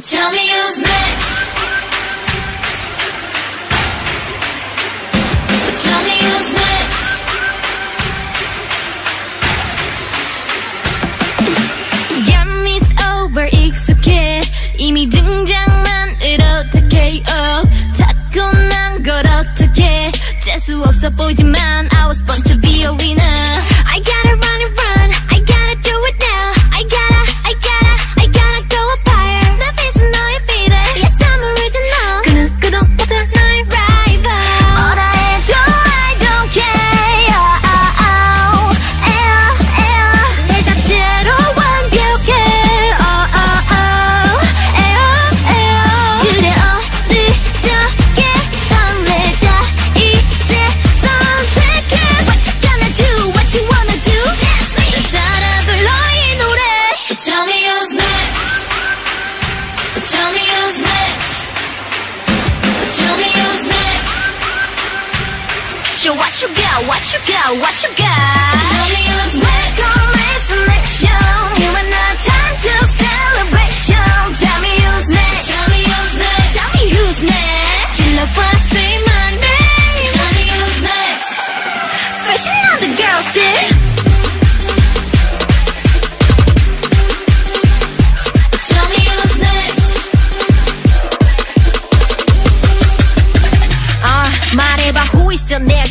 But tell me who's next. But tell me who's next. Yum is over 익숙해 이미 등장만 이렇다 KO So what you got, what you got, what you got? Tell me who's next.